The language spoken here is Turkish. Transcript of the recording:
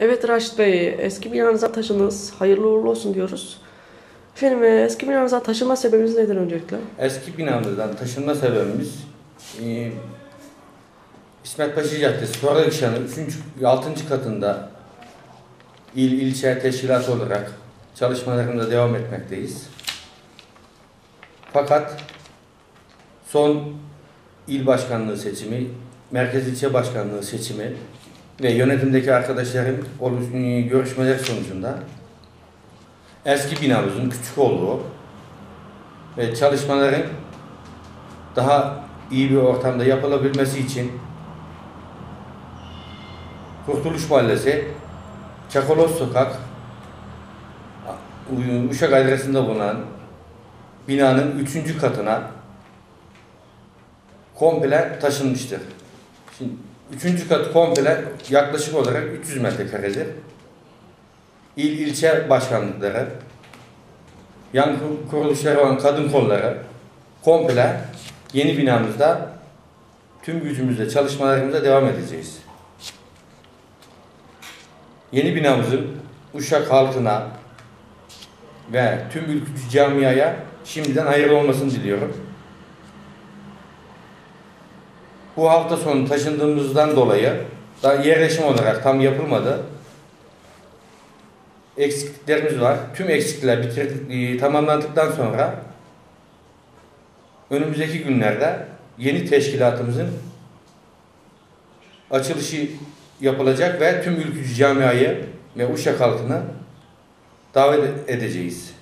Evet Raşit Bey, eski binanıza taşındınız. Hayırlı uğurlu olsun diyoruz. Efendim, e, eski binanıza taşınma sebebiniz nedir öncelikle? Eski binamızdan taşınma sebebimiz e, İsmet Paşa Caddesi, Sonra Nişanı 3. 6. katında il ilçe teşkilatı olarak çalışmalarımıza devam etmekteyiz. Fakat son il başkanlığı seçimi, merkez ilçe başkanlığı seçimi ve yönetimdeki arkadaşların görüşmeler sonucunda eski binamızın küçük olduğu ve çalışmaların daha iyi bir ortamda yapılabilmesi için Kurtuluş Mahallesi, Çakolos Sokak, Uşak adresinde bulunan binanın üçüncü katına komple taşınmıştır. Şimdi üçüncü kat komple yaklaşık olarak 300 metrekaredir. İl ilçe başkanlıkları, yan kur- kuruluşları olan kadın kolları komple yeni binamızda tüm gücümüzle çalışmalarımıza devam edeceğiz. Yeni binamızın Uşak halkına ve tüm ülkücü camiaya şimdiden hayırlı olmasını diliyorum. Bu hafta sonu taşındığımızdan dolayı daha yerleşim olarak tam yapılmadı. Eksikliklerimiz var. Tüm eksiklikler bitirdik, e, tamamlandıktan sonra önümüzdeki günlerde yeni teşkilatımızın açılışı yapılacak ve tüm ülkücü camiayı ve Uşak halkını davet edeceğiz.